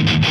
you.